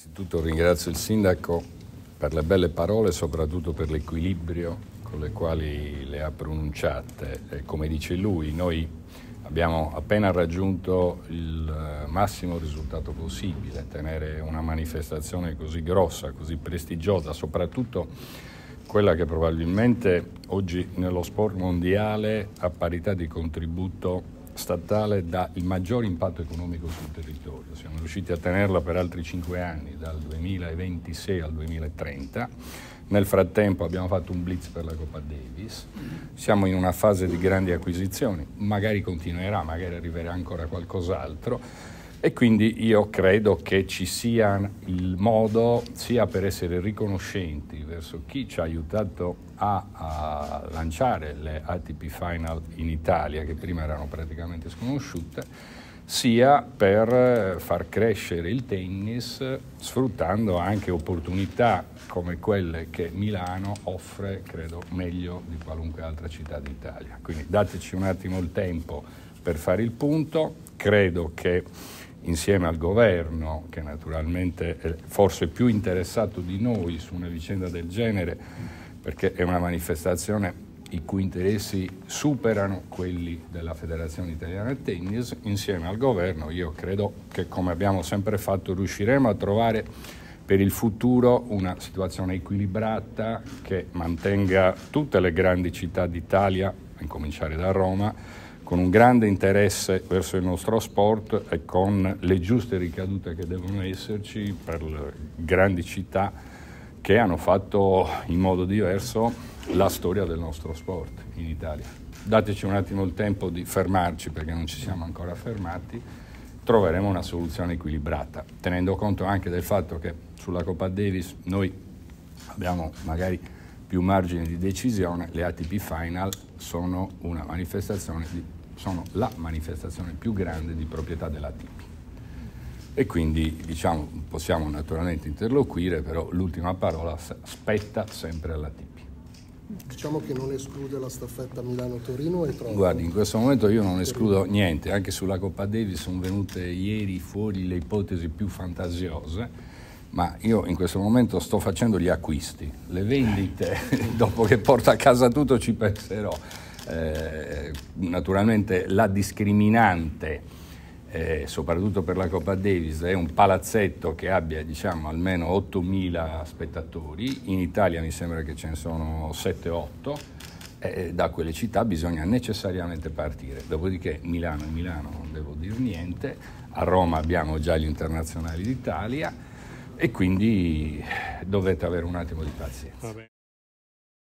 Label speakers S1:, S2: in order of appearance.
S1: Innanzitutto ringrazio il Sindaco per le belle parole e soprattutto per l'equilibrio con le quali le ha pronunciate. E come dice lui, noi abbiamo appena raggiunto il massimo risultato possibile, tenere una manifestazione così grossa, così prestigiosa, soprattutto quella che probabilmente oggi nello sport mondiale a parità di contributo statale dà il maggior impatto economico sul territorio. Siamo riusciti a tenerla per altri cinque anni, dal 2026 al 2030. Nel frattempo abbiamo fatto un blitz per la Coppa Davis, siamo in una fase di grandi acquisizioni, magari continuerà, magari arriverà ancora qualcos'altro e quindi io credo che ci sia il modo sia per essere riconoscenti verso chi ci ha aiutato a, a, lanciare le ATP Final in Italia, che prima erano praticamente sconosciute, sia per far crescere il tennis sfruttando anche opportunità come quelle che Milano offre, credo, meglio di qualunque altra città d'Italia. Quindi dateci un attimo il tempo per fare il punto, credo che insieme al governo, che naturalmente è forse più interessato di noi su una vicenda del genere, perché è una manifestazione i cui interessi superano quelli della Federazione Italiana Tennis, insieme al governo io credo che come abbiamo sempre fatto riusciremo a trovare per il futuro una situazione equilibrata che mantenga tutte le grandi città d'Italia, a incominciare da Roma, con un grande interesse verso il nostro sport e con le giuste ricadute che devono esserci per le grandi città che hanno fatto in modo diverso la storia del nostro sport in Italia. Dateci un attimo il tempo di fermarci perché non ci siamo ancora fermati, troveremo una soluzione equilibrata, tenendo conto anche del fatto che sulla Coppa Davis noi abbiamo magari più margine di decisione, le ATP Final sono una manifestazione di sono la manifestazione più grande di proprietà dell'ATP. E quindi diciamo, possiamo naturalmente interloquire, però l'ultima parola spetta sempre all'ATP.
S2: Diciamo che non esclude la staffetta Milano-Torino e troppo.
S1: Guardi, in questo momento io non escludo niente, anche sulla Coppa Davis sono venute ieri fuori le ipotesi più fantasiose, ma io in questo momento sto facendo gli acquisti, le vendite, dopo che porto a casa tutto ci penserò. Eh, naturalmente la discriminante, eh, soprattutto per la Coppa Davis, è un palazzetto che abbia diciamo, almeno 8.000 spettatori, in Italia mi sembra che ce ne sono 7-8, eh, da quelle città bisogna necessariamente partire. Dopodiché Milano è Milano, non devo dire niente, a Roma abbiamo già gli internazionali d'Italia. E quindi dovete avere un attimo di pazienza.